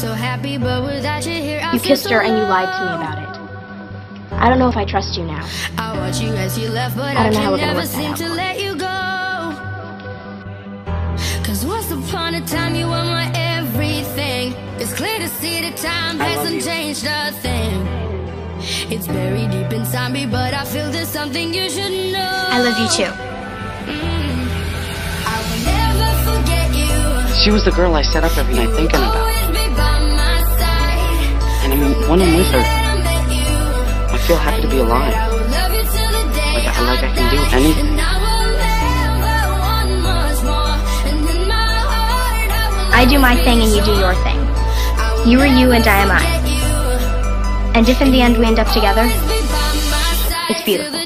so happy, but without you here, I You kissed so her and you lied to me about it. I don't know if I trust you now. I watch you as you left, but I I, don't know how can we're gonna never work that seem out, to let you go. Cause once upon a time you were my everything. It's clear to see the time I love hasn't you. changed a thing. It's buried deep inside me, but I feel there's something you should know. I love you too. Mm. I will never forget you. She was the girl I sat up every night thinking about. When I'm with her, I feel happy to be alive. Like I- like I can do anything. I do my thing and you do your thing. You are you and I am I. And if in the end we end up together, It's beautiful.